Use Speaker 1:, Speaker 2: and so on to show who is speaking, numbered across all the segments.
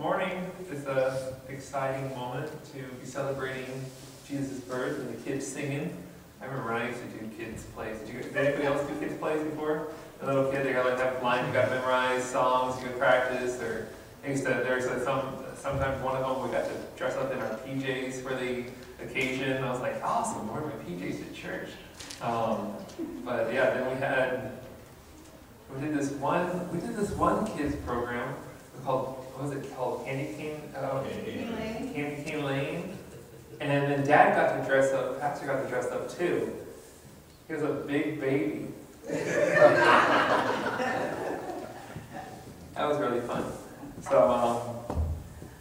Speaker 1: morning is an exciting moment to be celebrating Jesus' birth and the kids singing. I remember when I used to do kids' plays. Did, you, did anybody else do kids' plays before? A little kid, they got like that line, you got to memorize songs, you to practice. Or I used to, there's some, sometimes one of them we got to dress up in our PJs for the occasion. I was like, awesome, wear my PJs at church. Um, but yeah, then we had, we did this one, we did this one kids program called, what was it called? Candy Cane, uh, Candy Cane Lane. And then Dad got to dress up, Pastor got to dress up too. He was a big baby. that was really fun. So, um,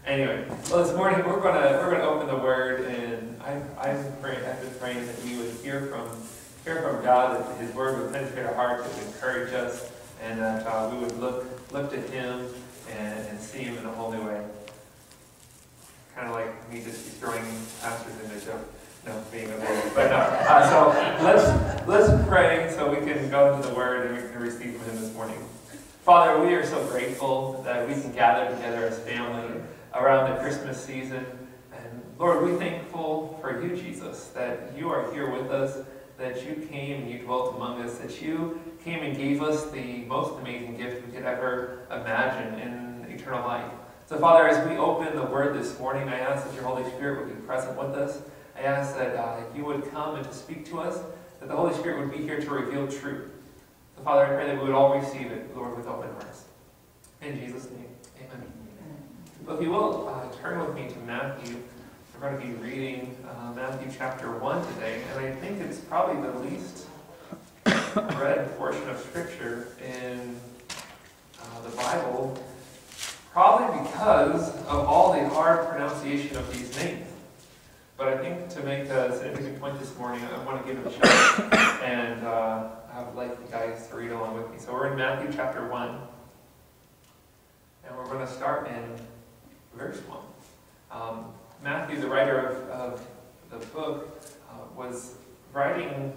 Speaker 1: anyway, well, this morning we're gonna we're gonna open the Word, and I I'm praying, I've been praying that we would hear from hear from God, that His Word would penetrate our hearts, it would encourage us, and that uh, we would look look to Him and, and see Him in a whole new way. Kind of like me just throwing pastors image of you No, being a baby. But no. Uh, so let's let's pray so we can go into the Word and we can receive from Him this morning. Father, we are so grateful that we can gather together as family around the Christmas season. And Lord, we're thankful for you, Jesus, that you are here with us, that you came and you dwelt among us, that you came and gave us the most amazing gift we could ever imagine in eternal life. So, Father, as we open the Word this morning, I ask that your Holy Spirit would be present with us. I ask that uh, you would come and to speak to us, that the Holy Spirit would be here to reveal truth. So, Father, I pray that we would all receive it, Lord, with open hearts. In Jesus' name, amen. Well, if you will, uh, turn with me to Matthew. We're going to be reading uh, Matthew chapter 1 today, and I think it's probably the least read portion of Scripture in uh, the Bible, probably because of all the hard pronunciation of these names. But I think to make a significant point this morning, I want to give it a shot, and uh, I would like you guys to read along with me. So we're in Matthew chapter 1, and we're going to start in verse 1. Um, Matthew, the writer of, of the book, uh, was writing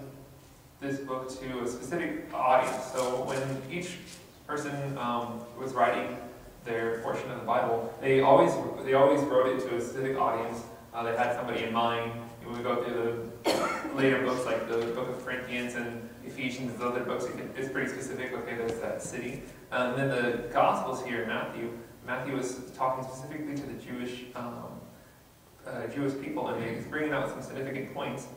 Speaker 1: this book to a specific audience. So when each person um, was writing their portion of the Bible, they always they always wrote it to a specific audience. Uh, they had somebody in mind. When we go through the later books like the book of Corinthians and Ephesians and other books, it's pretty specific. Okay, there's that city. Um, and then the Gospels here, Matthew, Matthew is talking specifically to the Jewish um, uh, Jewish people, and he's bringing out some significant points.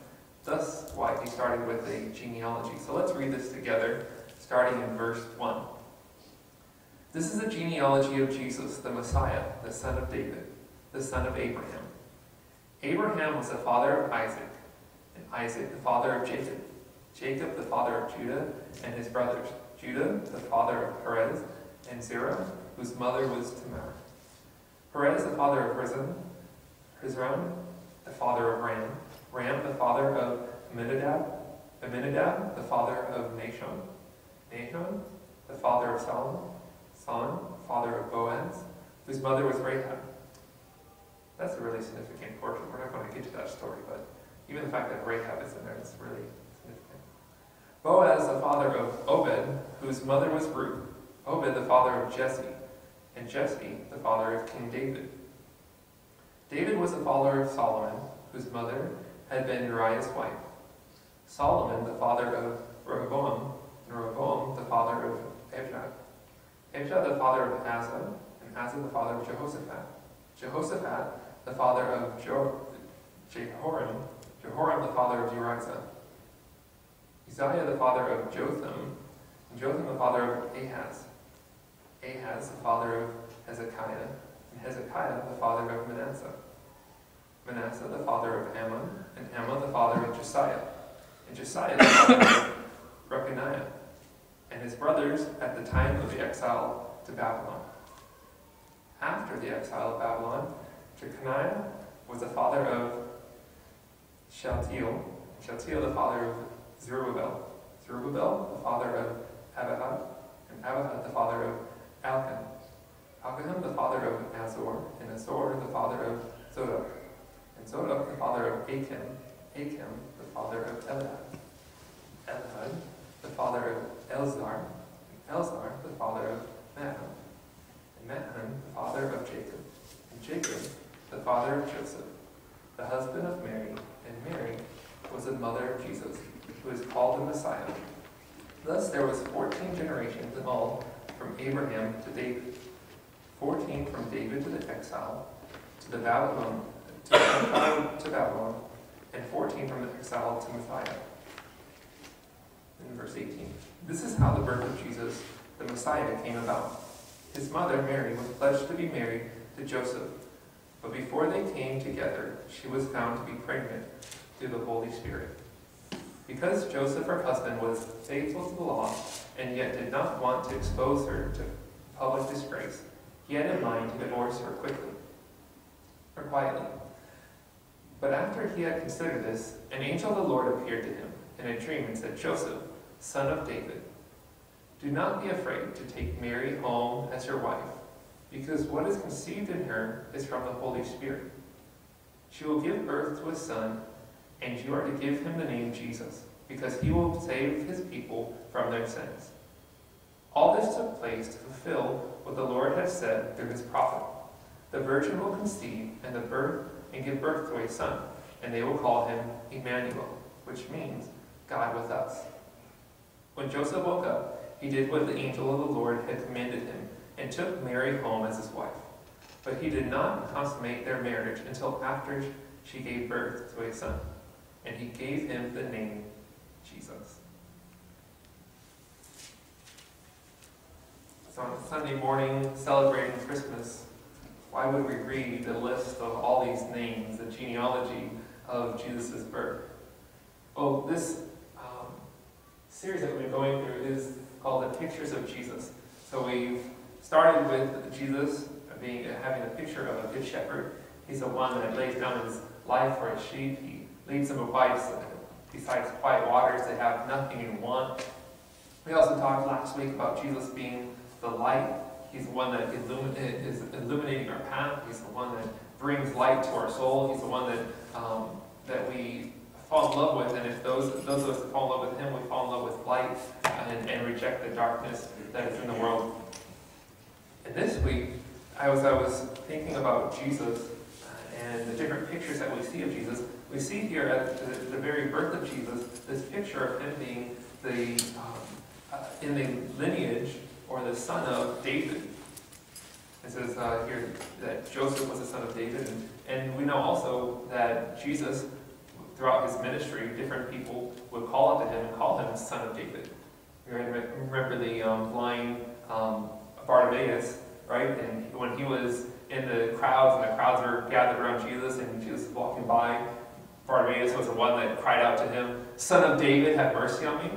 Speaker 1: Thus, why he started with a genealogy. So let's read this together, starting in verse 1. This is the genealogy of Jesus, the Messiah, the son of David, the son of Abraham. Abraham was the father of Isaac, and Isaac the father of Jacob, Jacob the father of Judah and his brothers, Judah the father of Perez and Zerah, whose mother was Tamar. Perez the father of Hezron the father of Ram, Ram the father of Amminadab, Amminadab the father of Nahshon, Nahshon the father of Solomon, Solomon father of Boaz, whose mother was Rahab. That's a really significant portion. We're not going to get to that story, but even the fact that Rahab is in there is really significant. Boaz the father of Obed, whose mother was Ruth, Obed the father of Jesse, and Jesse the father of King David. David was the father of Solomon, whose mother had been Uriah's wife. Solomon the father of Rehoboam, and Rehoboam the father of Abijah. Abijah the father of Asa, and Asa the father of Jehoshaphat. Jehoshaphat the father of Jehoram, Jehoram the father of Uriah. Uzziah the father of Jotham, and Jotham the father of Ahaz. Ahaz the father of Hezekiah, Hezekiah the father of Manasseh. Manasseh the father of Amon, and Amon the father of Josiah, and Josiah the father of Rephaniah, and his brothers at the time of the exile to Babylon. After the exile of Babylon, Jeconiah was the father of Shealtiel, Shealtiel the father of Zerubbabel, Zerubbabel the father of Abihud, and Abihud the father of Alchem, Alchem the father of Azor, and Azor the father of Zadok, and Zadok the father of Achim, Achim the father of Elihud, Elihud the father of Elzar, Elzar the father of Mahan, and Mahan the father of Jacob, and Jacob, the father of Joseph, the husband of Mary, and Mary was the mother of Jesus, who is called the Messiah. Thus there was fourteen generations in all from Abraham to David, fourteen from David to the exile, to the Babylon, to, to Babylon, and fourteen from the exile to Messiah. In verse 18, this is how the birth of Jesus, the Messiah, came about. His mother, Mary, was pledged to be married to Joseph, but before they came together, she was found to be pregnant through the Holy Spirit. Because Joseph, her husband, was faithful to the law and yet did not want to expose her to public disgrace, he had in mind to divorce her quickly or quietly. But after he had considered this, an angel of the Lord appeared to him in a dream and said, Joseph, son of David, do not be afraid to take Mary home as your wife, because what is conceived in her is from the Holy Spirit. She will give birth to a son and you are to give him the name Jesus, because he will save his people from their sins. All this took place to fulfill what the Lord has said through his prophet. The virgin will conceive and the birth and give birth to a son, and they will call him Emmanuel, which means God with us. When Joseph woke up, he did what the angel of the Lord had commanded him, and took Mary home as his wife. But he did not consummate their marriage until after she gave birth to a son and he gave him the name Jesus. On Sunday morning, celebrating Christmas, why would we read the list of all these names, the genealogy of Jesus' birth? Well, this um, series that been going through is called The Pictures of Jesus. So we've started with Jesus being having a picture of a good shepherd. He's the one that lays down his life for his sheep. He leads them beside, besides quiet waters they have nothing in want. We also talked last week about Jesus being the light. He's the one that is illuminating our path. He's the one that brings light to our soul. He's the one that um, that we fall in love with. And if those those of us that fall in love with Him, we fall in love with light and, and reject the darkness that is in the world. And this week, I was I was thinking about Jesus and the different pictures that we see of Jesus. We see here at the, the very birth of Jesus this picture of him being the um, uh, in the lineage or the son of David. It says uh, here that Joseph was the son of David, and, and we know also that Jesus, throughout his ministry, different people would call out to him and call him son of David. You remember the um, blind um, Bartimaeus, right? And when he was in the crowds, and the crowds were gathered around Jesus, and Jesus was walking by, Bartimaeus was the one that cried out to him, Son of David, have mercy on me.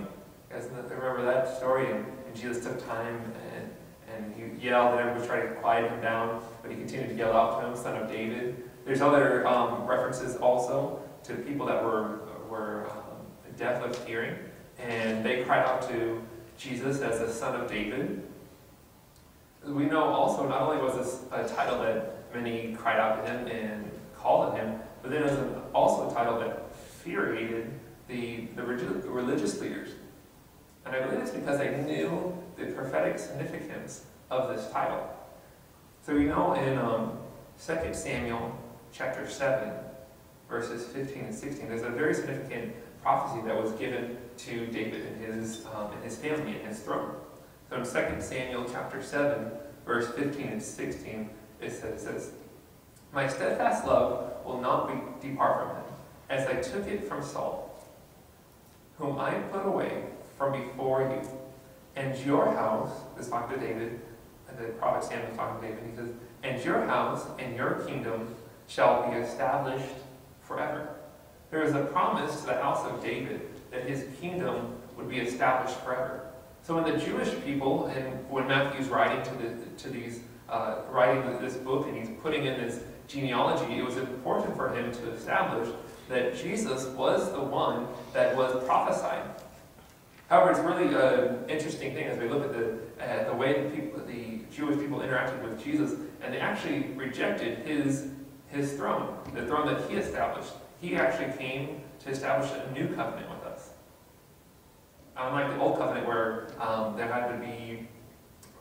Speaker 1: Guys remember that story? And, and Jesus took time and, and he yelled, and everybody tried to quiet him down, but he continued to yell out to him, Son of David. There's other um, references also to people that were, were um, deaf of hearing, and they cried out to Jesus as the Son of David. We know also not only was this a title that many cried out to him and called on him, but then it was also a title that infuriated the, the religious leaders. And I believe it's because they knew the prophetic significance of this title. So we know in um, 2 Samuel chapter 7, verses 15 and 16, there's a very significant prophecy that was given to David and his, um, and his family and his throne. So in 2 Samuel chapter 7, verse 15 and 16, it says, it says My steadfast love will not be, depart from him, as I took it from Saul, whom I put away from before you. And your house, this talking to David, and the prophet Samuel talking to David, he says, and your house and your kingdom shall be established forever. There is a promise to the house of David that his kingdom would be established forever. So when the Jewish people, and when Matthew's writing to, the, to these, uh, writing this book, and he's putting in this genealogy, it was important for him to establish that Jesus was the one that was prophesied. However, it's really an interesting thing as we look at the, uh, the way the, people, the Jewish people interacted with Jesus, and they actually rejected his, his throne, the throne that he established. He actually came to establish a new covenant with us. Unlike the old covenant where um, there had to be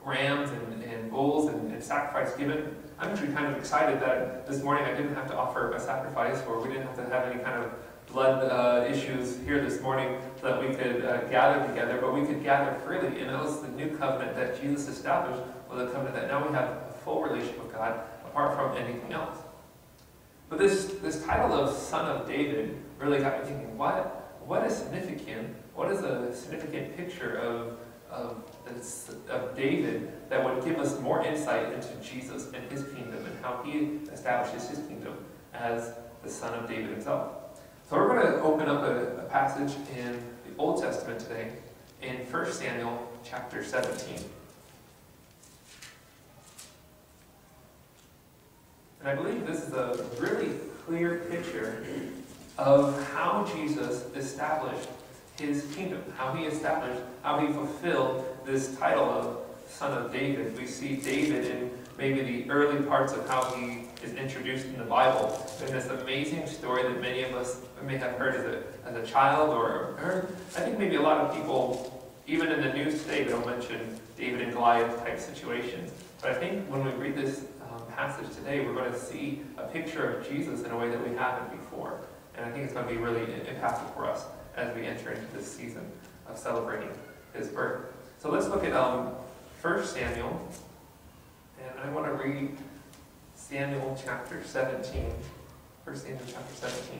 Speaker 1: rams and, and bulls and, and sacrifice given I'm actually kind of excited that this morning I didn't have to offer a sacrifice or we didn't have to have any kind of blood uh, issues here this morning so that we could uh, gather together, but we could gather freely. And that was the new covenant that Jesus established with a covenant that now we have a full relationship with God apart from anything else. But this, this title of Son of David really got me thinking, what, what is significant? What is a significant picture of, of, of David that would give us more insight into Jesus and his kingdom and how he establishes his kingdom as the Son of David himself? So we're going to open up a, a passage in the Old Testament today in 1 Samuel chapter 17. And I believe this is a really clear picture of how Jesus established his kingdom, how he established, how he fulfilled this title of Son of David. We see David in maybe the early parts of how he is introduced in the Bible, in this amazing story that many of us may have heard as a, as a child, or, heard. I think maybe a lot of people, even in the news today, they'll mention David and Goliath type situations. But I think when we read this passage today, we're going to see a picture of Jesus in a way that we haven't before. And I think it's going to be really impactful for us as we enter into this season of celebrating his birth. So let's look at um, 1 Samuel. And I want to read Samuel chapter 17. 1 Samuel chapter 17.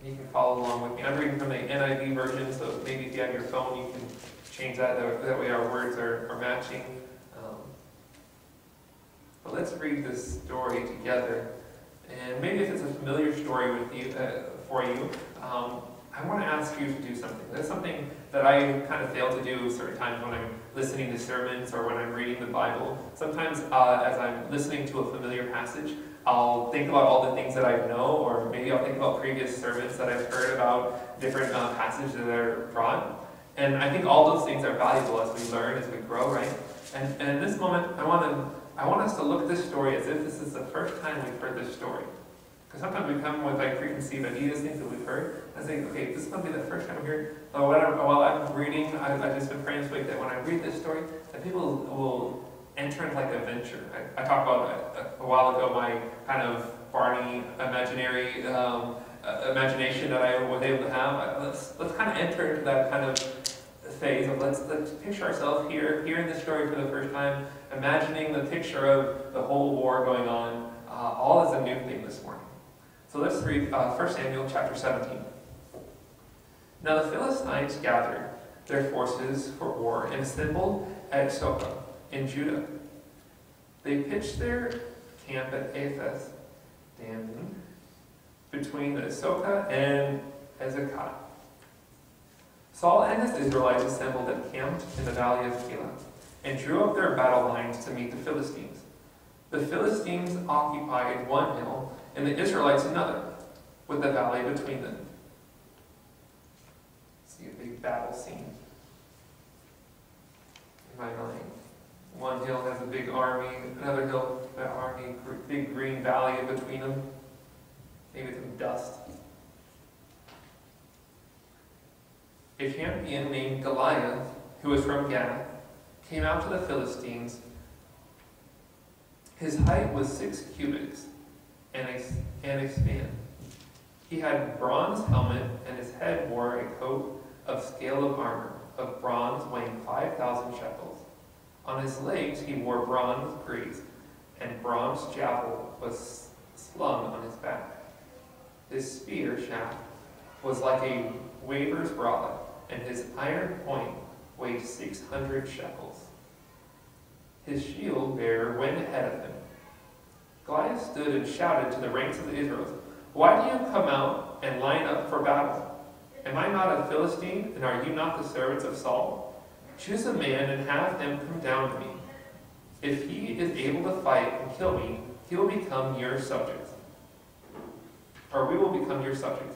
Speaker 1: And you can follow along with me. I'm reading from the NIV version, so maybe if you have your phone, you can change that. That way our words are, are matching. But let's read this story together. And maybe if it's a familiar story with you, uh, for you, um, I want to ask you to do something. That's something that I kind of fail to do certain times when I'm listening to sermons or when I'm reading the Bible. Sometimes uh, as I'm listening to a familiar passage, I'll think about all the things that I know, or maybe I'll think about previous sermons that I've heard about different uh, passages that are brought. And I think all those things are valuable as we learn, as we grow, right? And, and in this moment, I want to I want us to look at this story as if this is the first time we've heard this story. Because sometimes we come with like preconceived ideas, things that we've heard, and say, okay, this is going to be the first time I'm. Uh, while I'm reading, I, have just been praying this week that when I read this story, that people will enter into like a venture. I, I talked about a, a, while ago my kind of Barney imaginary um, uh, imagination that I was able to have. Let's let's kind of enter into that kind of phase of let's let's picture ourselves here, hearing this story for the first time, imagining the picture of the whole war going on, uh, all is a new thing this morning. So let's read uh, 1 Samuel chapter 17. Now the Philistines gathered their forces for war and assembled at Sokoh in Judah. They pitched their camp at Ephes, Dammim, between the and Azekah. Saul and his Israelites assembled and camped in the valley of Elah and drew up their battle lines to meet the Philistines. The Philistines occupied one hill, and the Israelites another, with the valley between them. See a big battle scene in my mind. One hill has a big army, another hill, an army, big green valley in between them. Maybe some dust. A champion named Goliath, who was from Gath, came out to the Philistines. His height was six cubits and a, and a span. He had a bronze helmet, and his head wore a coat of scale of armor of bronze weighing 5,000 shekels. On his legs he wore bronze greaves, and bronze javelin was slung on his back. His spear shaft was like a waver's rod, and his iron point weighed 600 shekels. His shield bearer went ahead of him. Goliath stood and shouted to the ranks of the Israelites, Why do you come out and line up for battle? Am I not a Philistine, and are you not the servants of Saul? Choose a man and have him come down to me. If he is able to fight and kill me, he will become your subject. Or we will become your subjects.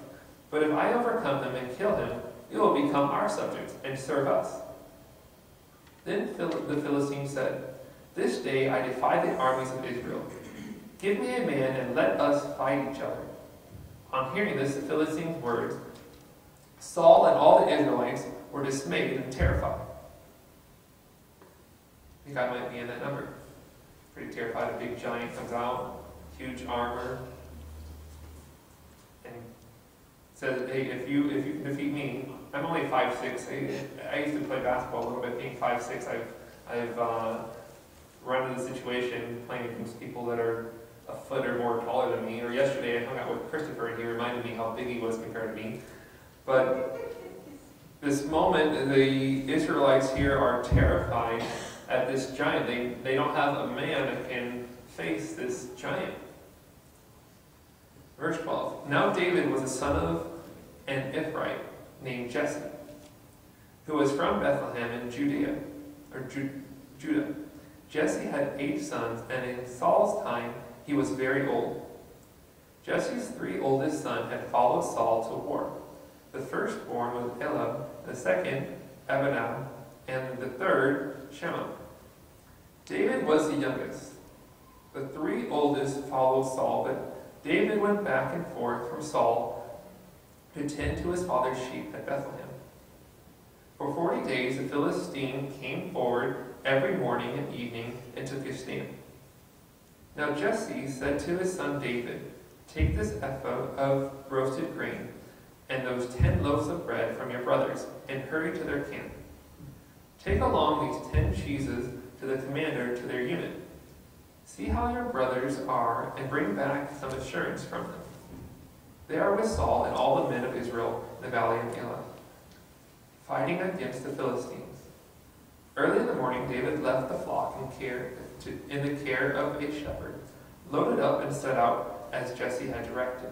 Speaker 1: But if I overcome him and kill him, you will become our subjects and serve us. Then the Philistine said, This day I defy the armies of Israel. Give me a man and let us fight each other. On hearing this, the Philistine's words, Saul and all the Israelites were dismayed and terrified. I think I might be in that number. pretty terrified. A big giant comes out, huge armor, and says, "Hey, if you if you can defeat me, I'm only five six. I, I used to play basketball a little bit. Being five six, I've I've uh, run into the situation playing against people that are a foot or more taller than me. Or yesterday, I hung out with Christopher, and he reminded me how big he was compared to me. But this moment, the Israelites here are terrified at this giant. They, they don't have a man that can face this giant. Verse 12. Now David was a son of an Ephraite named Jesse, who was from Bethlehem in Judea, or Ju- Judah. Jesse had eight sons, and in Saul's time he was very old. Jesse's three oldest sons had followed Saul to war. The firstborn was Eliab, the second Abinadab, and the third Shema. David was the youngest. The three oldest followed Saul, but David went back and forth from Saul to tend to his father's sheep at Bethlehem. For forty days the Philistine came forward every morning and evening and took his stand. Now Jesse said to his son David, Take this ephah of roasted grain and those ten loaves of bread from your brothers, and hurry to their camp. Take along these ten cheeses to the commander to their unit. See how your brothers are, and bring back some assurance from them. They are with Saul and all the men of Israel in the valley of Elah, fighting against the Philistines. Early in the morning, David left the flock in, care, to, in the care of a shepherd, loaded up and set out as Jesse had directed.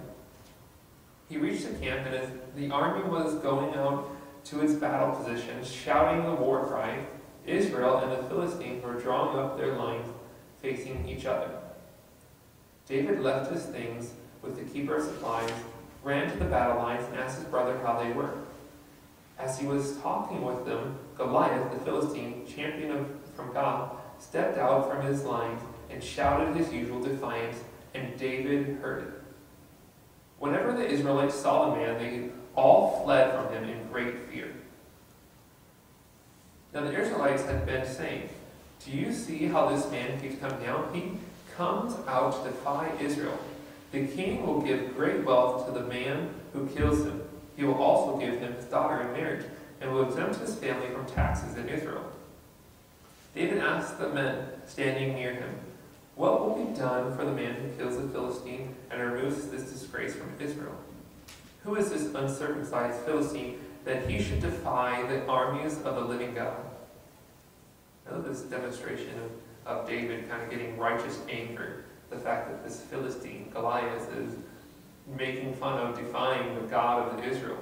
Speaker 1: He reached the camp, and as the army was going out to its battle position, shouting the war cry, Israel and the Philistines were drawing up their lines facing each other. David left his things with the keeper of supplies, ran to the battle lines, and asked his brother how they were. As he was talking with them, Goliath, the Philistine, champion of, from God, stepped out from his lines and shouted his usual defiance, and David heard it. Whenever the Israelites saw the man, they all fled from him in great fear. Now the Israelites had been saying, Do you see how this man keeps coming down? He comes out to defy Israel. The king will give great wealth to the man who kills him. He will also give him his daughter in marriage, and will exempt his family from taxes in Israel. David asked the men standing near him, What will be done for the man who kills the Philistine and removes this disgrace from Israel? Who is this uncircumcised Philistine that he should defy the armies of the living God? I love this demonstration of, of David kind of getting righteous anger. The fact that this Philistine, Goliath, is making fun of, defying the God of Israel.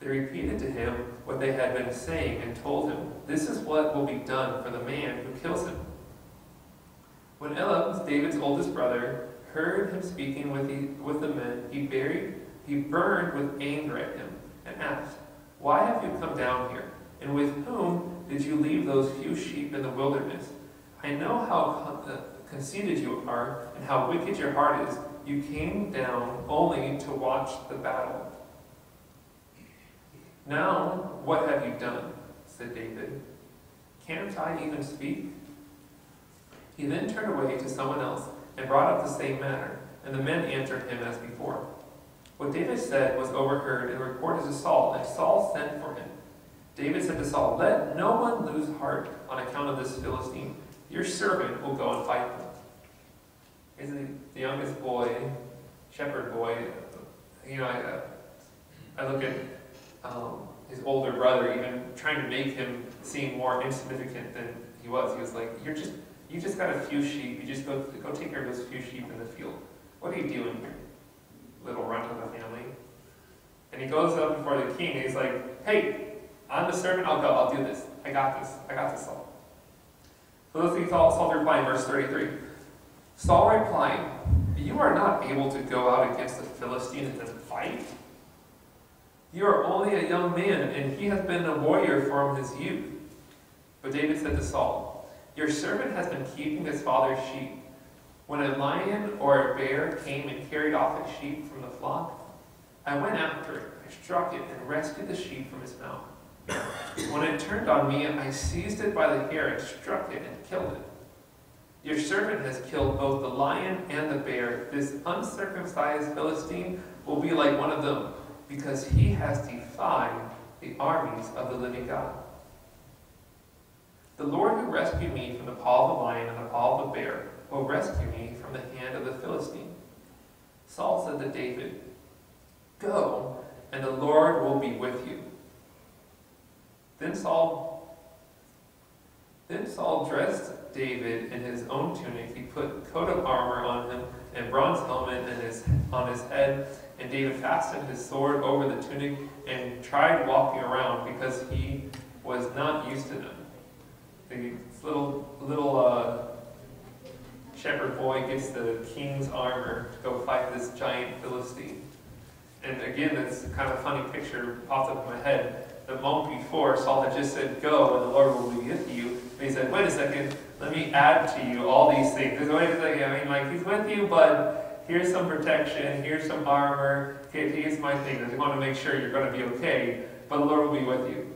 Speaker 1: They repeated to him what they had been saying and told him, This is what will be done for the man who kills him. When Eliab, David's oldest brother, heard him speaking with the, with the men, he buried, he burned with anger at him and asked, Why have you come down here? And with whom did you leave those few sheep in the wilderness? I know how uh, conceited you are and how wicked your heart is. You came down only to watch the battle. Now, what have you done? said David. Can't I even speak? He then turned away to someone else and brought up the same matter, and the men answered him as before. What David said was overheard and reported to Saul, and Saul sent for him. David said to Saul, Let no one lose heart on account of this Philistine. Your servant will go and fight them. He's the, the youngest boy, shepherd boy. You know, I, uh, I look at um, his older brother, even trying to make him seem more insignificant than he was. He was like, "You're just, you just got a few sheep. You just go, go take care of those few sheep in the field. What are you doing here, little runt of the family?" And he goes up before the king, and he's like, "Hey, I'm the servant. I'll go. I'll do this. I got this. I got this all." So let's see Saul, Saul's reply in verse 33. Saul replied, You are not able to go out against the Philistines and then fight. You are only a young man, and he has been a warrior from his youth. But David said to Saul, Your servant has been keeping his father's sheep. When a lion or a bear came and carried off a sheep from the flock, I went after it, I struck it, and rescued the sheep from its mouth. When it turned on me, I seized it by the hair and struck it and killed it. Your servant has killed both the lion and the bear. This uncircumcised Philistine will be like one of them, because he has defied the armies of the living God. The Lord who rescued me from the paw of the lion and the paw of the bear will rescue me from the hand of the Philistine. Saul said to David, Go, and the Lord will be with you. Then Saul then Saul dressed David in his own tunic. He put coat of armor on him and bronze helmet his, on his head. And David fastened his sword over the tunic and tried walking around because he was not used to them. The little little uh, shepherd boy gets the king's armor to go fight this giant Philistine. And again, this kind of funny picture popped up in my head. The moment before, Saul had just said, Go, and the Lord will be with you. And he said, Wait a second, let me add to you all these things. Wait a second, I mean, like, he's with you, but here's some protection, here's some armor, here's my thing. I want to make sure you're going to be okay, but the Lord will be with you.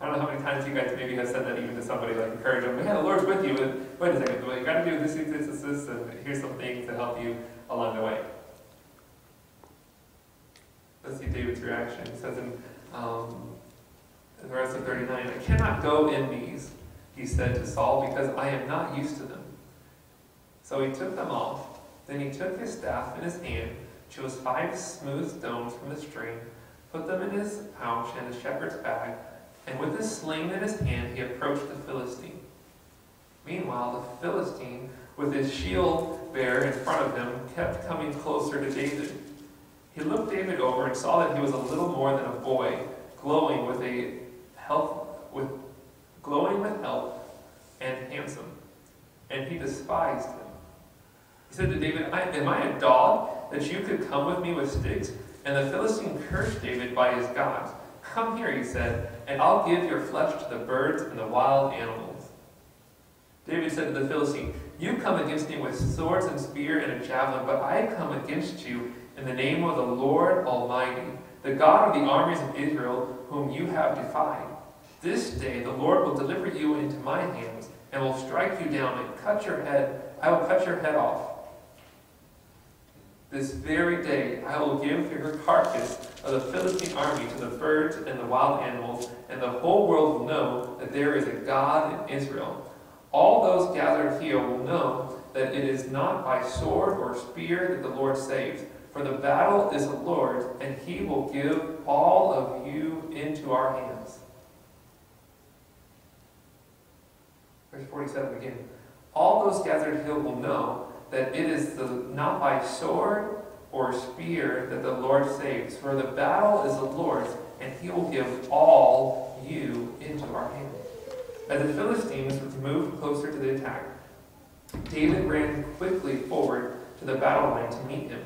Speaker 1: I don't know how many times you guys maybe have said that even to somebody, like encourage them, yeah, the Lord's with you, but wait a second, you got to do this, this, this, this, and here's some things to help you along the way. Let's see David's reaction. He says in, um, in the rest of 39, I cannot go in these, he said to Saul, because I am not used to them. So he took them off. Then he took his staff in his hand, chose five smooth stones from the stream, put them in his pouch and his shepherd's bag, and with his sling in his hand he approached the Philistine. Meanwhile, the Philistine, with his shield bearer in front of him, kept coming closer to David. He looked David over and saw that he was a little more than a boy, glowing with a health, with glowing with health and handsome, and he despised him. He said to David, Am I a dog that you could come with me with sticks? And the Philistine cursed David by his gods. Come here, he said, and I'll give your flesh to the birds and the wild animals. David said to the Philistine, You come against me with swords and spear and a javelin, but I come against you in the name of the Lord Almighty, the God of the armies of Israel, whom you have defied. This day the Lord will deliver you into my hands, and will strike you down and cut your head. I will cut your head off. This very day I will give your carcass of the Philistine army to the birds and the wild animals, and the whole world will know that there is a God in Israel. All those gathered here will know that it is not by sword or spear that the Lord saves, for the battle is the Lord's, and he will give all of you into our hands. Verse 47 again. All those gathered here will know that it is the, not by sword or spear that the Lord saves, for the battle is the Lord's, and he will give all you into our hands. As the Philistines moved closer to the attack, David ran quickly forward to the battle line to meet him.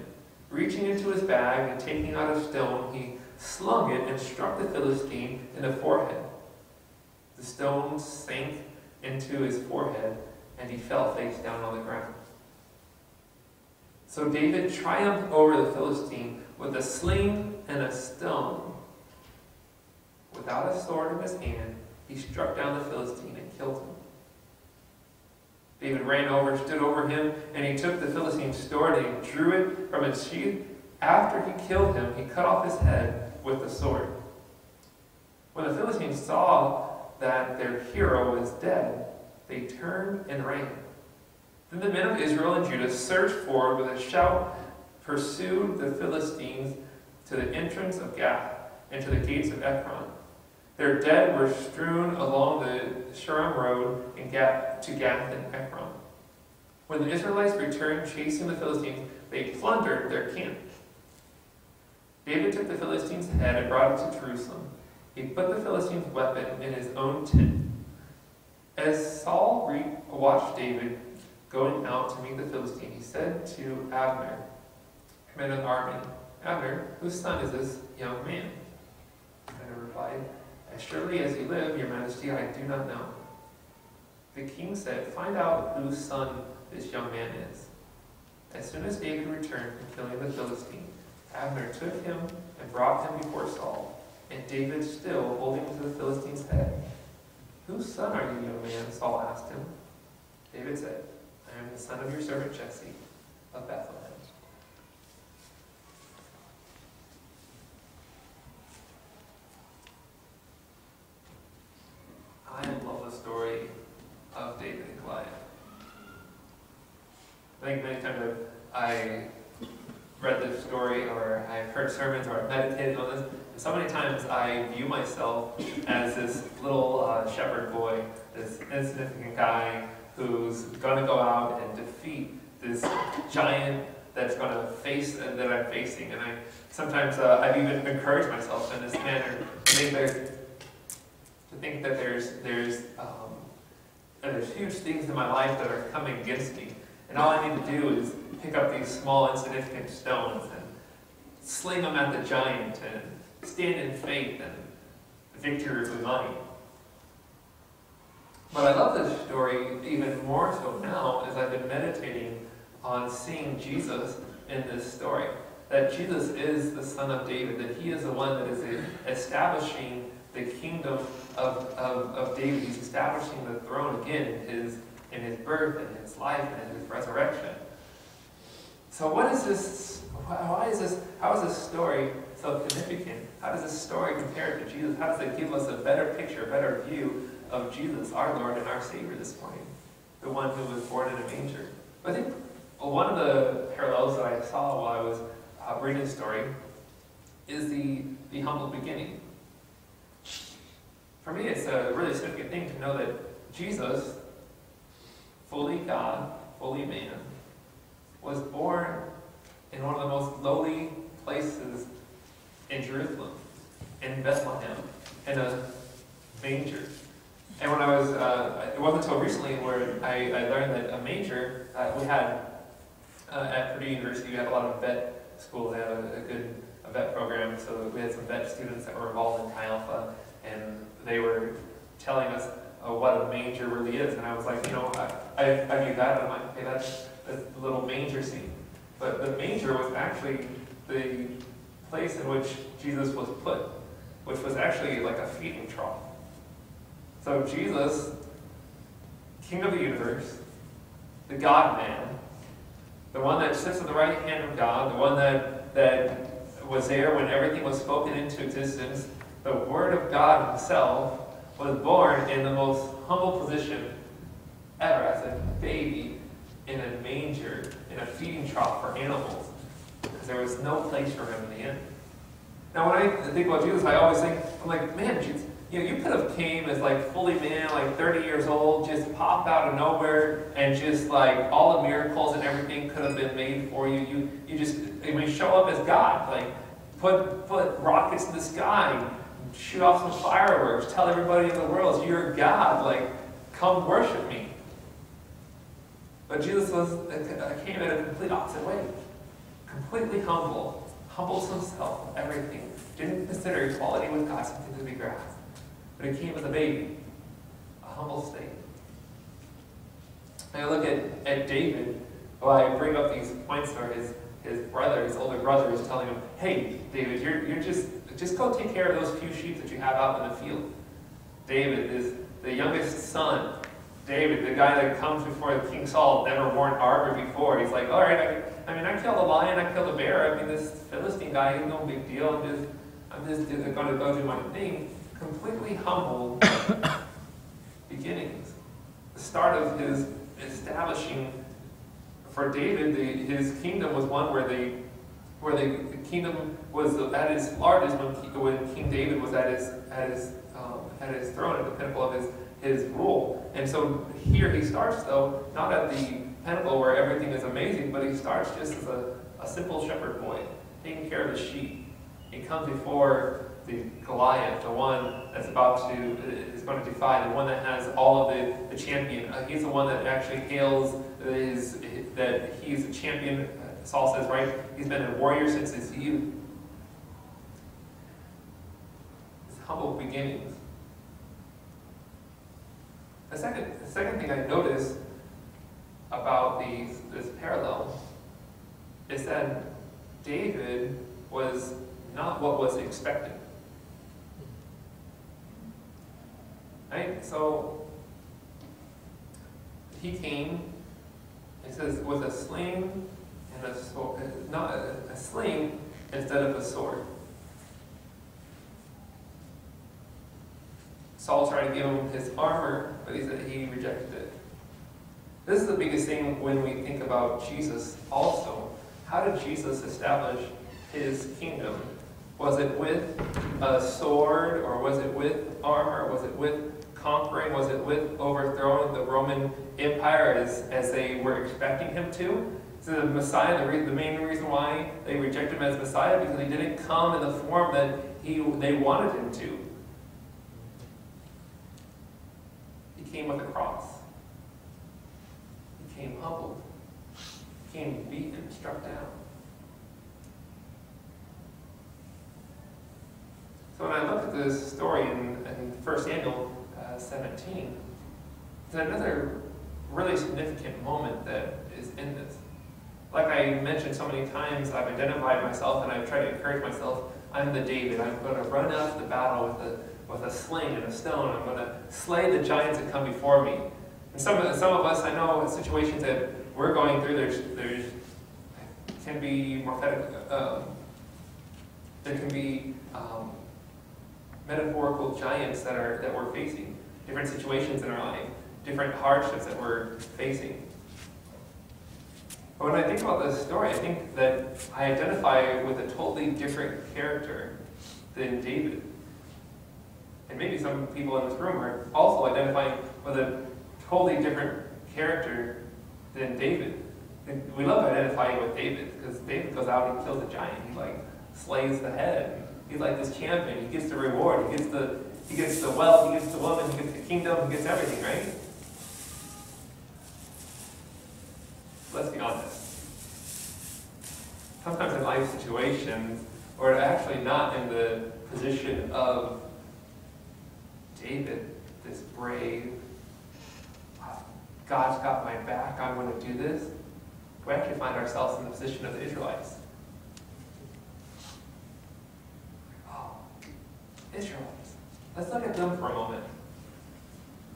Speaker 1: Reaching into his bag and taking out a stone, he slung it and struck the Philistine in the forehead. The stone sank into his forehead, and he fell face down on the ground. So David triumphed over the Philistine with a sling and a stone. Without a sword in his hand, he struck down the Philistine and killed him. David ran over, stood over him, and he took the Philistine's sword and he drew it from its sheath. After he killed him, he cut off his head with the sword. When the Philistines saw that their hero was dead, they turned and ran. Then the men of Israel and Judah surged forward with a shout, pursued the Philistines to the entrance of Gath and to the gates of Ekron. Their dead were strewn along the Shaaraim road in Gath, to Gath and Ekron. When the Israelites returned chasing the Philistines, they plundered their camp. David took the Philistines' head and brought it to Jerusalem. He put the Philistines' weapon in his own tent. As Saul watched David going out to meet the Philistine, he said to Abner, commander of the army, Abner, whose son is this young man? Abner replied, As surely as you live, your majesty, I do not know. The king said, Find out whose son this young man is. As soon as David returned from killing the Philistine, Abner took him and brought him before Saul. and David still holding to the Philistine's head. Whose son are you, young man? Saul asked him. David said, Am the son of your servant Jesse of Bethlehem. I love the story of David and Goliath. I think many times I read this story or I've heard sermons or I've meditated on this. And so many times I view myself as this little uh, shepherd boy, this insignificant guy who's going to go out and defeat this giant that's going to face uh, that I'm facing. And I sometimes uh, I've even encouraged myself in this manner to think that, to think that there's there's um, there's huge things in my life that are coming against me, and all I need to do is pick up these small insignificant stones and sling them at the giant and stand in faith and victory will be mine. But I love this story even more so now as I've been meditating on seeing Jesus in this story. That Jesus is the son of David, that he is the one that is establishing the kingdom of, of, of David. He's establishing the throne again in his, in his birth and his life and his resurrection. So what is this, why is this, how is this story so significant? How does this story compare to Jesus? How does it give us a better picture, a better view of Jesus, our Lord and our Savior this morning? The one who was born in a manger. I think one of the parallels that I saw while I was uh, reading the story is the, the humble beginning. For me, it's a really significant thing to know that Jesus, fully God, fully man, was born in one of the most lowly places in Jerusalem, in Bethlehem, in a manger. And when I was, uh, it wasn't until recently where I, I learned that a major uh, we had uh, at Purdue University, we have a lot of vet schools. They have a, a good a vet program, so we had some vet students that were involved in Chi Alpha, and they were telling us uh, what a major really is. And I was like, you know, I, I, I view that, I'm like, okay, that's, that's the little manger scene. But the manger was actually the place in which Jesus was put, which was actually like a feeding trough. So Jesus, King of the universe, the God-man, the one that sits at the right hand of God, the one that, that was there when everything was spoken into existence, the Word of God himself was born in the most humble position ever as a baby in a manger, in a feeding trough for animals, because there was no place for him in the inn. Now, when I think about Jesus, I always think, I'm like, man, Jesus, you know, you could have came as like fully man, like 30 years old, just popped out of nowhere, and just like all the miracles and everything could have been made for you. You, you just, I mean, show up as God, like put put rockets in the sky, shoot off some fireworks, tell everybody in the world you're God, like come worship me. But Jesus was uh, uh, came in a complete opposite way, completely humble, humbles himself, everything, didn't consider equality with God something to be grasped. But he came as a baby, a humble state. And I look at, at David, well, I bring up these points where his, his brother, his older brother, is telling him, hey, David, you're, you're just, just go take care of those few sheep that you have out in the field. David is the youngest son. David, the guy that comes before King Saul, never worn armor before. He's like, all right, I, I mean, I killed a lion, I killed a bear. I mean, this Philistine guy, he's no big deal. I'm just, I'm just going to go do my thing completely humble beginnings. The start of his establishing, for David, the, his kingdom was one where the where the, the, kingdom was at its largest when, when King David was at his at his um, at his throne at the pinnacle of his his rule. And so here he starts though not at the pinnacle where everything is amazing, but he starts just as a, a simple shepherd boy taking care of the sheep. He comes before the Goliath, the one that's about to, is going to defy, the one that has all of the, the champion. Uh, he's the one that actually hails his, that he's a champion, uh, Saul says, right? He's been a warrior since his youth. His humble beginnings. The second, the second thing I notice about these, this parallel is that David was not what was expected. Right? So he came, it says, with a sling and a sword, not a, a sling instead of a sword. Saul tried to give him his armor, but he said he rejected it. This is the biggest thing when we think about Jesus also. How did Jesus establish his kingdom? Was it with a sword, or was it with armor? Was it with conquering? Was it with overthrowing the Roman Empire as, as they were expecting him to? So the Messiah, the, re- the main reason why they rejected him as Messiah, because he didn't come in the form that he, they wanted him to. He came with a cross. He came humbled. He came beaten, struck down. So when I look at this story in, in 1 Samuel uh, 17, there's another really significant moment that is in this. Like I mentioned so many times, I've identified myself and I've tried to encourage myself, I'm the David. I'm going to run out to the battle with a, with a sling and a stone. I'm going to slay the giants that come before me. And some of, some of us, I know in situations that we're going through, there's, there's can be um, there can be um, metaphorical giants that are that we're facing, different situations in our life, different hardships that we're facing. But when I think about this story, I think that I identify with a totally different character than David. And maybe some people in this room are also identifying with a totally different character than David. We love identifying with David because David goes out and kills a giant. He like slays the head. He's like this champion. He gets the reward. He gets the he gets the wealth. He gets the woman. He gets the kingdom. He gets everything, right? Let's be honest. Sometimes in life situations, we're actually not in the position of David, this brave, ah, God's got my back, I'm going to do this. We actually find ourselves in the position of the Israelites. Oh, Israelites. Let's look at them for a moment.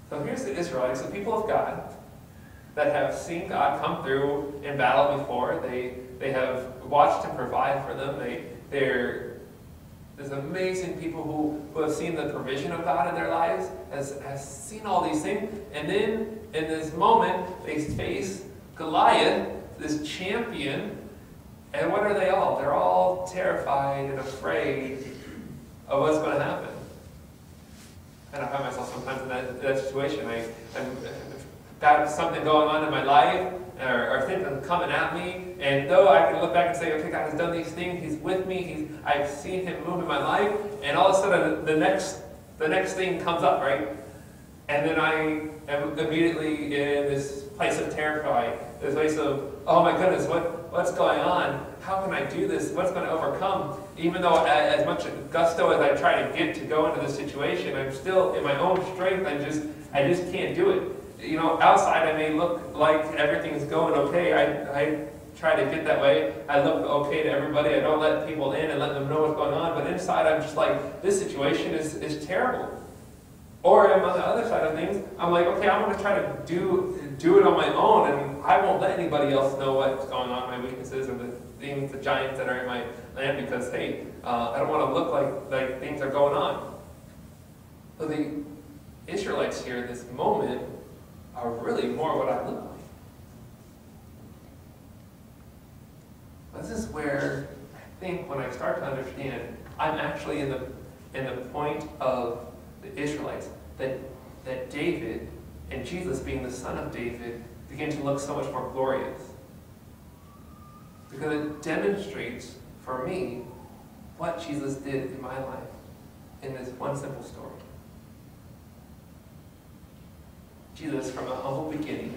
Speaker 1: So here's the Israelites, the people of God, that have seen God come through in battle before. They, they have watched Him provide for them. They, they're there's amazing people who, who have seen the provision of God in their lives, has, has seen all these things. And then in this moment, they face Goliath, this champion. And what are they all? They're all terrified and afraid of what's going to happen. And I find myself sometimes in that, that situation. I, I'm, got something going on in my life, or, or things coming at me, and though I can look back and say, okay, God has done these things, He's with me, He's, I've seen Him move in my life, and all of a sudden the next, the next thing comes up, right? And then I am immediately in this place of terrified, this place of, oh my goodness, what, what's going on? How can I do this? What's going to overcome? Even though as much gusto as I try to get to go into this situation, I'm still in my own strength. I just, I just can't do it you know, outside I may look like everything's going okay. I, I try to get that way. I look okay to everybody. I don't let people in and let them know what's going on. But inside, I'm just like, this situation is, is terrible. Or I'm on the other side of things, I'm like, okay, I'm going to try to do do it on my own, and I won't let anybody else know what's going on, my weaknesses and the things, the giants that are in my land, because hey, uh, I don't want to look like like things are going on. So the Israelites here, this moment, are really more what I look like. This is where I think when I start to understand, I'm actually in the in the point of the Israelites that that David and Jesus being the son of David began to look so much more glorious. Because it demonstrates for me what Jesus did in my life in this one simple story. Jesus from a humble beginning,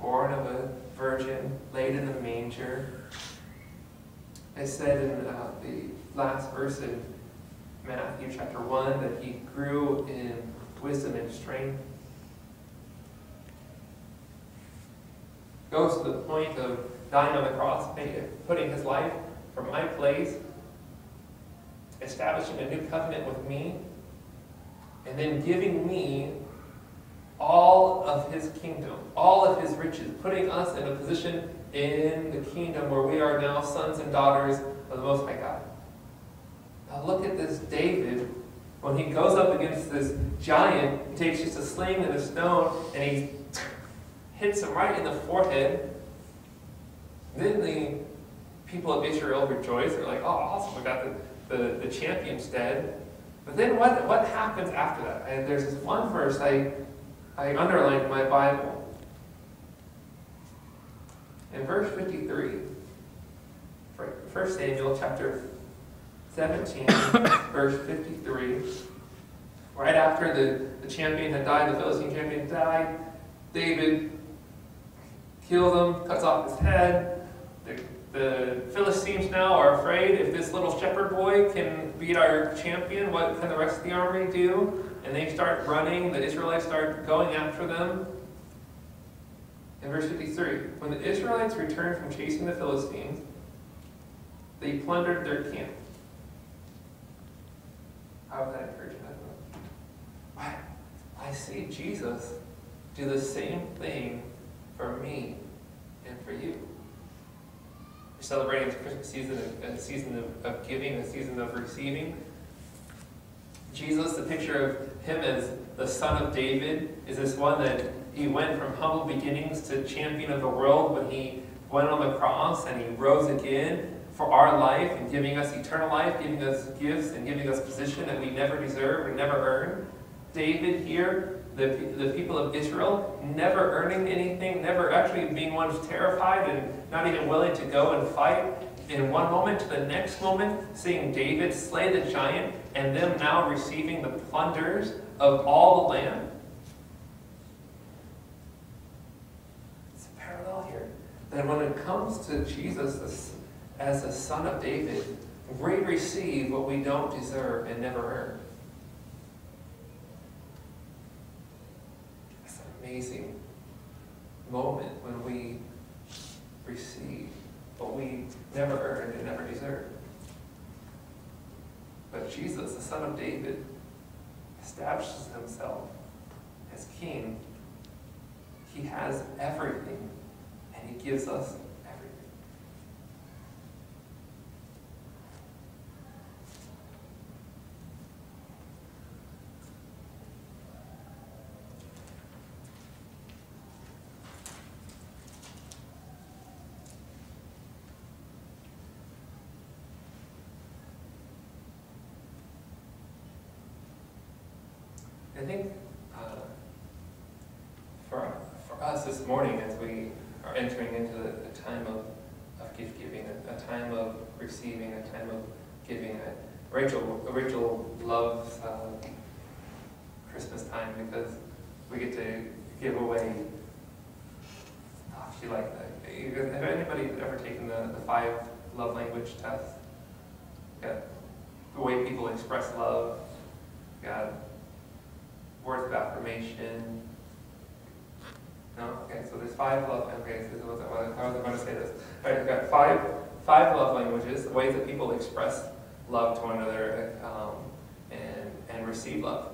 Speaker 1: born of a virgin, laid in a manger. I said in uh, the last verse in Matthew chapter 1 that he grew in wisdom and strength. Goes to the point of dying on the cross, putting his life for my place, establishing a new covenant with me, and then giving me all of his kingdom, all of his riches, putting us in a position in the kingdom where we are now sons and daughters of the Most High God. Now look at this David. When he goes up against this giant, he takes just a sling and a stone and he hits him right in the forehead. Then the people of Israel rejoice. They're like, oh, awesome, we got the, the, the champion's dead. But then what, what happens after that? And there's this one verse I, I underlined in my Bible. In verse 53, 1 Samuel chapter 17, verse 53, right after the, the champion had died, the Philistine champion died, David kills him, cuts off his head. The, the Philistines now are afraid if this little shepherd boy can beat our champion, what can the rest of the army do? And they start running, the Israelites start going after them. In verse 53, when the Israelites returned from chasing the Philistines, they plundered their camp. How would that encourage I, I see Jesus do the same thing for me and for you. We're celebrating the Christmas season, a season of, of giving, a season of receiving. Jesus, the picture of him as the son of David, is this one that he went from humble beginnings to champion of the world when he went on the cross and he rose again for our life and giving us eternal life, giving us gifts and giving us position that we never deserve or never earn. David here, the, the people of Israel, never earning anything, never actually being ones terrified and not even willing to go and fight. In one moment to the next moment, seeing David slay the giant and them now receiving the plunders of all the land. It's a parallel here. That when it comes to Jesus as the son of David, we receive what we don't deserve and never earn. It's an amazing moment when we receive what we never earned and never deserved. But Jesus, the son of David, establishes himself as king. He has everything and He gives us everything. I think uh, for, for us this morning, as we are entering into a time of, of gift giving, a, a, time of receiving, a time of giving. Rachel, Rachel loves uh, Christmas time because we get to give away. Oh, she like have anybody ever taken the, the five love language test? Yeah, the way people express love. Got words of affirmation, no? Okay, so there's five love, okay, so was, how was I going to say this? All right, I've got five, five love languages, The ways that people express love to one another um, and, and receive love.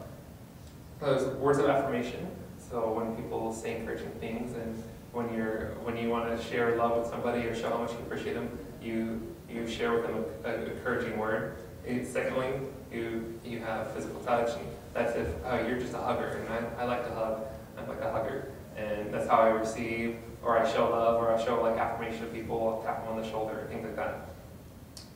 Speaker 1: Those words of affirmation, so when people say encouraging things and when you're when you want to share love with somebody or show how much you appreciate them, you you share with them an encouraging word. Secondly, you you have physical touch, and that's if oh, you're just a hugger, and I, I like to hug. I'm like a hugger and that's how I receive, or I show love, or I show like affirmation to people, I'll tap them on the shoulder, things like that.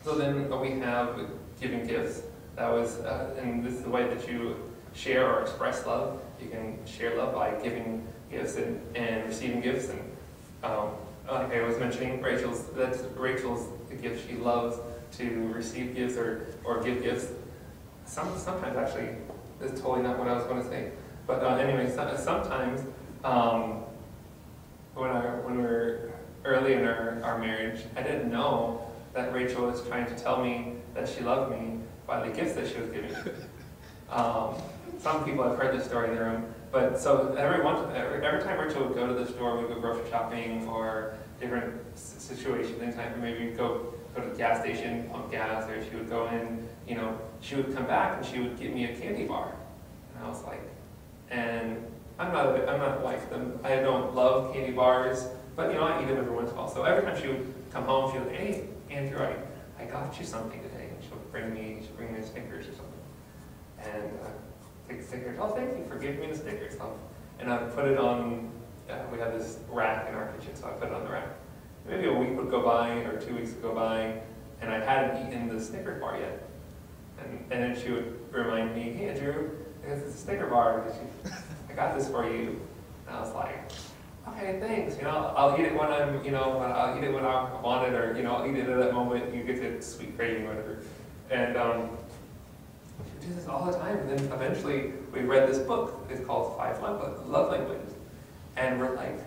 Speaker 1: So then we have giving gifts. That was, uh, and this is the way that you share or express love. You can share love by giving gifts and, and receiving gifts. And um, like I was mentioning, Rachel's that's Rachel's the gift. She loves to receive gifts or, or give gifts. Some, sometimes actually, that's totally not what I was going to say. But uh, anyway, sometimes um, when, I, when we were early in our, our marriage, I didn't know that Rachel was trying to tell me that she loved me by the gifts that she was giving. Um, some people have heard this story in the room, but so every once, every, every time Rachel would go to the store, we'd go grocery shopping or different situations, anytime maybe we'd go go to the gas station, pump gas, or she would go in, you know, she would come back and she would give me a candy bar. And I was like, and I'm not, I'm not like them. I don't love candy bars, but you know, I eat them every once in a while. So every time she would come home, she would, hey, Andrew, I, I got you something today. And she'll bring me, she'll bring me a Snickers or something. And I take the Snickers, oh, thank you for giving me the Snickers. And I'd put it on, uh, we have this rack in our kitchen, so I put it on the rack. Maybe a week would go by, or two weeks would go by, and I hadn't eaten the Snickers bar yet. And, and then she would remind me, hey, Andrew, there's a Snicker bar. I got this for you. And I was like, okay, thanks. You know, I'll eat it when I'm, you know, I'll eat it when I want it, or, you know, I'll eat it at that moment. You get the sweet craving whatever. And um, she do this all the time. And then eventually we read this book. It's called Five Love Languages. And we're like,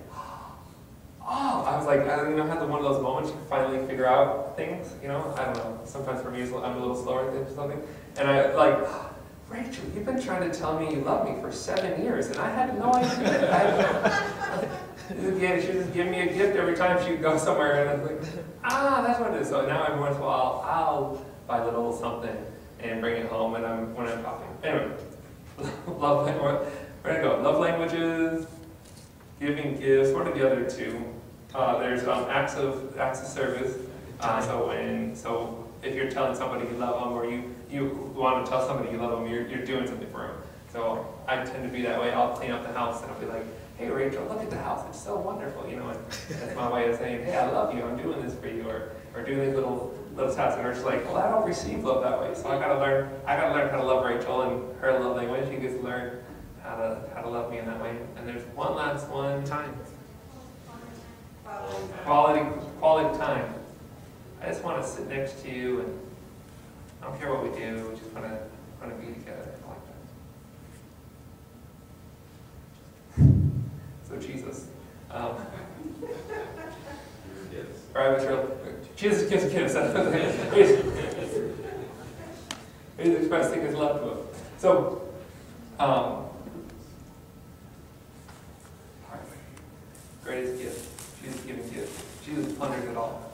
Speaker 1: oh, I was like, I don't know, have one of those moments you finally figure out things, you know? I don't know. Sometimes for me, I'm a little slower than something. And I like, Rachel, you've been trying to tell me you love me for seven years, and I had no idea. I had yeah, she just give me a gift every time she would go somewhere, and I was like, ah, that's what it is. So now every once in a while, I'll buy a little something and bring it home when I'm when I'm shopping. Anyway, love language. Where to go? Love languages, giving gifts. What are the other two? Uh, there's um, acts of acts of service. Uh, so when so if you're telling somebody you love them or you you want to tell somebody you love them, you're, you're doing something for them. So I tend to be that way. I'll clean up the house and I'll be like, hey Rachel, look at the house. It's so wonderful, you know. And that's my way of saying, hey, I love you. I'm doing this for you, or or doing these little little tasks. And she's like, well, I don't receive love that way. So I gotta learn. I gotta learn how to love Rachel and her love language. She gets to learn how to how to love me in that way. And there's one last one. Time. Quality quality time. I just want to sit next to you and I don't care what we do, we just want to want to be together. I like that. So Jesus. Um, right, real, Jesus gives a kiss. He's expressing his love to us. So, um, greatest gift. Jesus giving gift. Jesus plundered it all.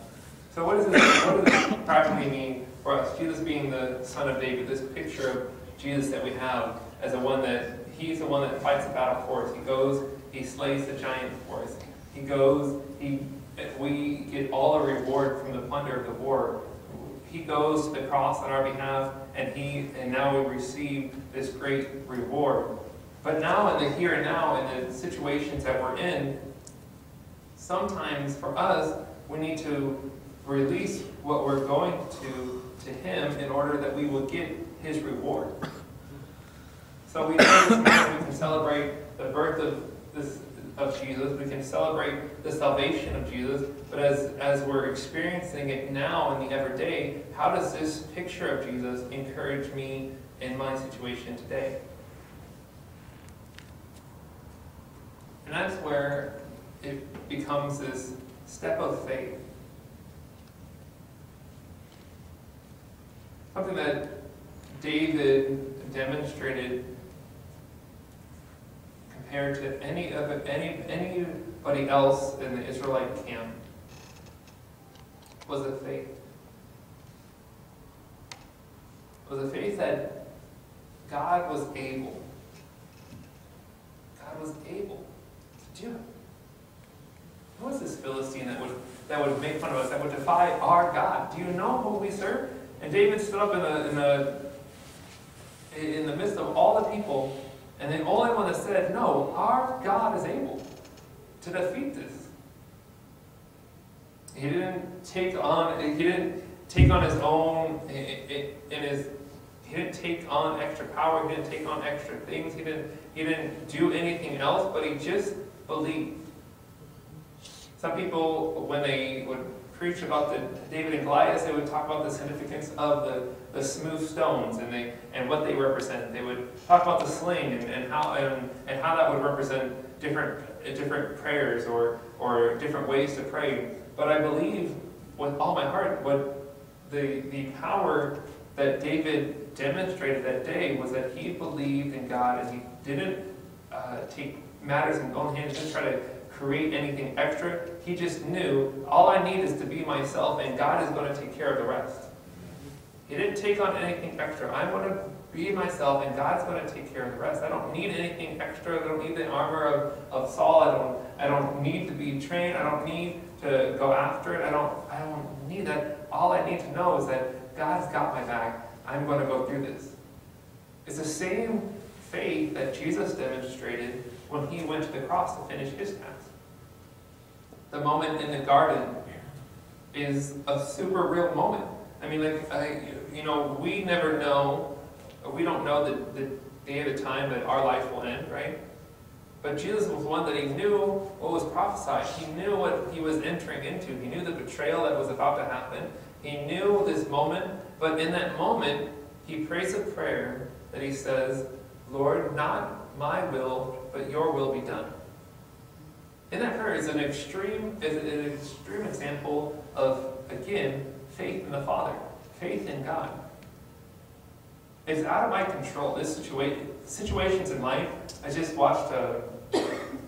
Speaker 1: So what does this, what does this practically mean for us? Jesus being the son of David, this picture of Jesus that we have as the one that, he's the one that fights the battle for us. He goes, he slays the giant for us. He goes, he, we get all the reward from the plunder of the war. He goes to the cross on our behalf, and he, and now we receive this great reward. But now, in the here and now, in the situations that we're in, sometimes for us, we need to release what we're going to to Him in order that we will get His reward. So we know this morning we can celebrate the birth of this of Jesus. We can celebrate the salvation of Jesus. But as, as we're experiencing it now in the everyday, how does this picture of Jesus encourage me in my situation today? And that's where it becomes this step of faith. Something that David demonstrated compared to any of any anybody else in the Israelite camp was a faith. It was a faith that God was able. God was able to do it. Who was this Philistine that would that would make fun of us, that would defy our God? Do you know who we serve? And David stood up in the, in the, in the midst of all the people, and the only one that said, No, our God is able to defeat this. He didn't take on, he didn't take on his own, in his, he didn't take on extra power, he didn't take on extra things, he didn't, he didn't do anything else, but he just believed. Some people, when they would preach about the David and Goliath, they would talk about the significance of the, the smooth stones and they and what they represent. They would talk about the sling and, and how and, and how that would represent different different prayers or or different ways to pray. But I believe with all my heart what the the power that David demonstrated that day was that he believed in God and he didn't uh, take matters in his own hands, just try to create anything extra. He just knew all I need is to be myself, and God is going to take care of the rest. He didn't take on anything extra. I'm going to be myself, and God's going to take care of the rest. I don't need anything extra. I don't need the armor of, of Saul. I don't, I don't need to be trained. I don't need to go after it. I don't, I don't need that. All I need to know is that God's got my back. I'm going to go through this. It's the same faith that Jesus demonstrated when he went to the cross to finish his task. The moment in the garden is a super real moment. I mean, like, I, you know, we never know, we don't know the, the day of the time that our life will end, right? But Jesus was one that he knew what was prophesied. He knew what he was entering into. He knew the betrayal that was about to happen. He knew this moment, but in that moment, he prays a prayer that he says, Lord, not my will, but your will be done. In that prayer is an extreme, is an extreme example of, again, faith in the Father, faith in God. It's out of my control. This situation, situations in life. I just watched a,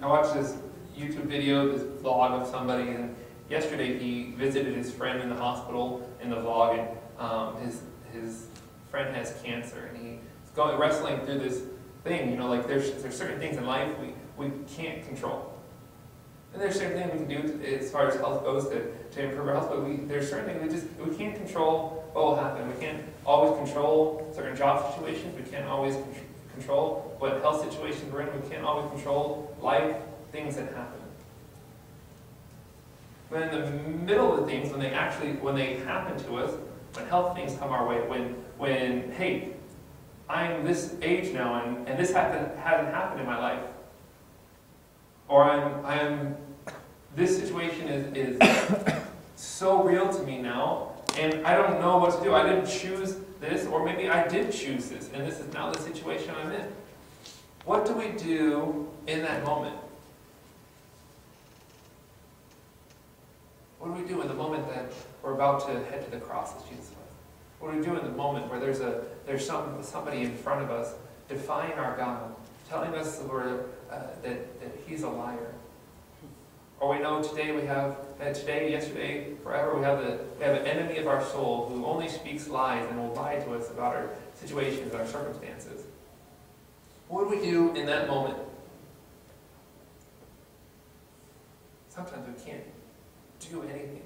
Speaker 1: I watched this YouTube video, this vlog of somebody, and yesterday he visited his friend in the hospital in the vlog, and um, his his friend has cancer, and he's going wrestling through this thing. You know, like there's there's certain things in life we we can't control. And there's certain things we can do as far as health goes to, to improve our health, but we, there's certain things we just we can't control what will happen. We can't always control certain job situations. We can't always con control what health situations we're in. We can't always control life things that happen. But in the middle of things, when they actually when they happen to us, when health things come our way, when when hey, I'm this age now and, and this happen, hasn't happened in my life. Or I'm I'm this situation is, is so real to me now, and I don't know what to do. I didn't choose this, or maybe I did choose this, and this is now the situation I'm in. What do we do in that moment? What do we do in the moment that we're about to head to the cross as Jesus was? What do we do in the moment where there's a there's some somebody in front of us defying our God, telling us that, we're, uh, that, that He's a liar, or we know today we have, uh, today, yesterday, forever, we have, the, we have an enemy of our soul who only speaks lies and will lie to us about our situations our circumstances. What do we do in that moment? Sometimes we can't do anything.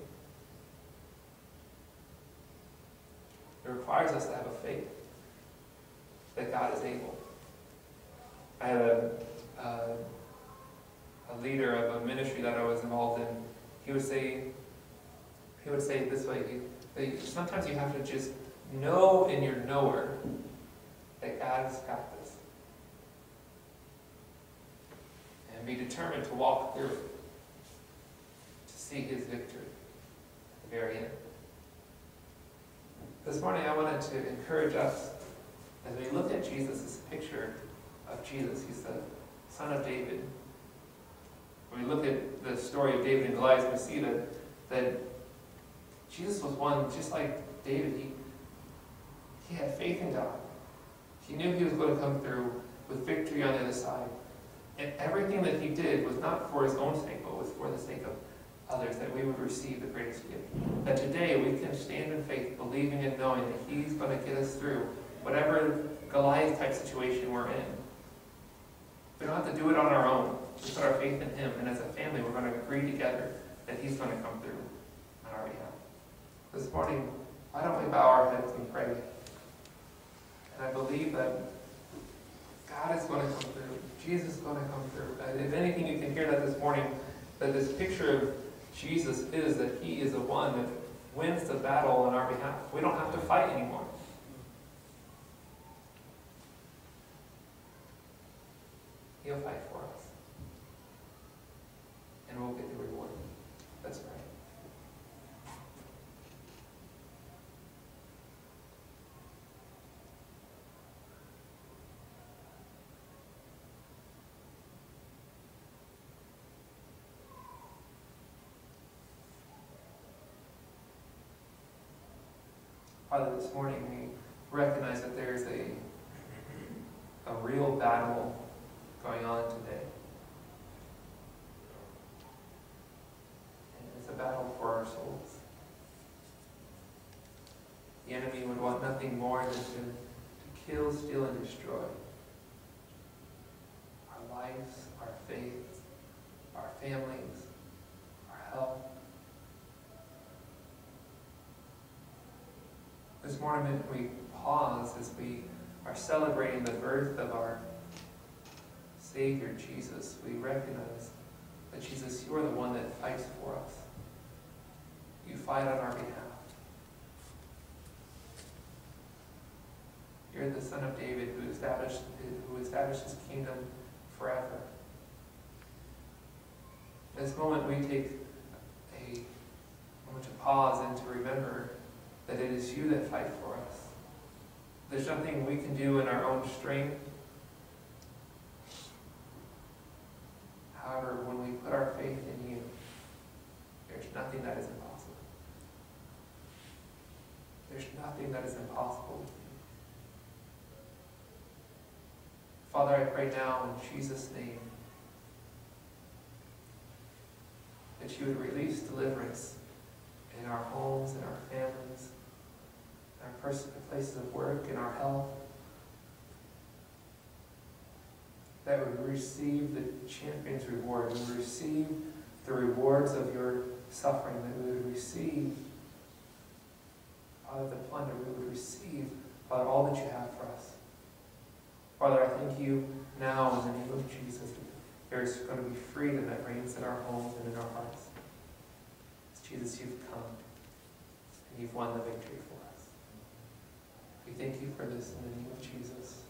Speaker 1: It requires us to have a faith that God is able. I had a, uh, a leader of a ministry that I was involved in, he would say, he would say this way, he, sometimes you have to just know in your knower that God's got this. And be determined to walk through it, to see his victory at the very end. This morning I wanted to encourage us as we look at Jesus, picture of Jesus. He's the son of David, when we look at the story of David and Goliath, we see that, that Jesus was one just like David. He, he had faith in God. He knew he was going to come through with victory on the other side. And everything that he did was not for his own sake, but was for the sake of others, that we would receive the greatest gift. That today we can stand in faith, believing and knowing that he's going to get us through whatever Goliath type situation we're in. We don't have to do it on our own. We put our faith in Him, and as a family, we're going to agree together that He's going to come through on our behalf. This morning, why don't we bow our heads and pray? And I believe that God is going to come through. Jesus is going to come through. And if anything, you can hear that this morning, that this picture of Jesus is that He is the one that wins the battle on our behalf. We don't have to fight anymore. He'll fight for us. And we'll get the reward. Let's pray. Father, this morning we recognize that there is a, a real battle going on today. And it's a battle for our souls. The enemy would want nothing more than to, to kill, steal, and destroy our lives, our faith, our families, our health. This morning we pause as we are celebrating the birth of our Savior Jesus. We recognize that Jesus, you are the one that fights for us. You fight on our behalf. You're the Son of David who established, who established his kingdom forever. This moment, we take a moment to pause and to remember that it is you that fight for us. There's nothing we can do in our own strength. However, when we put our faith in you, there's nothing that is impossible. There's nothing that is impossible with you. Father, I pray now in Jesus' name that you would release deliverance in our homes, in our families, in our places of work, in our health. That we receive the champion's reward. We would receive the rewards of your suffering. That we would receive, out of the plunder. We would receive, Father, all that you have for us. Father, I thank you now in the name of Jesus. There's going to be freedom that reigns in our homes and in our hearts. It's Jesus, you've come and you've won the victory for us. We thank you for this in the name of Jesus.